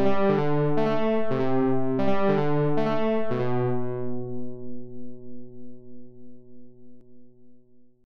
Música